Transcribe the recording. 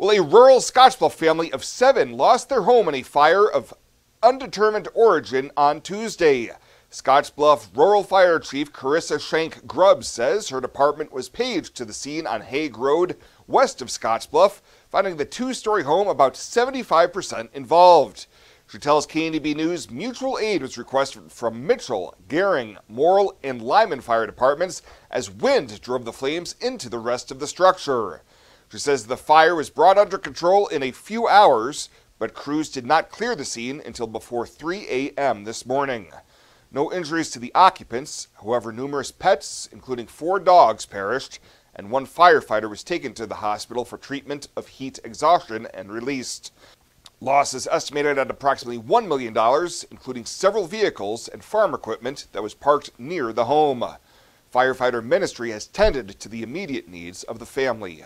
Well, a rural Scottsbluff family of seven lost their home in a fire of undetermined origin on Tuesday. Scottsbluff Rural Fire Chief Carissa Shank Grubbs says her department was paged to the scene on Hague Road, west of Scottsbluff, finding the two story home about 75% involved. She tells KNEB News mutual aid was requested from Mitchell, Gering, Morrill, and Lyman fire departments as wind drove the flames into the rest of the structure. She says the fire was brought under control in a few hours, but crews did not clear the scene until before 3 a.m. this morning. No injuries to the occupants, however, numerous pets, including four dogs, perished, and one firefighter was taken to the hospital for treatment of heat exhaustion and released. Losses estimated at approximately $1 million, including several vehicles and farm equipment that was parked near the home. Firefighter Ministry has tended to the immediate needs of the family.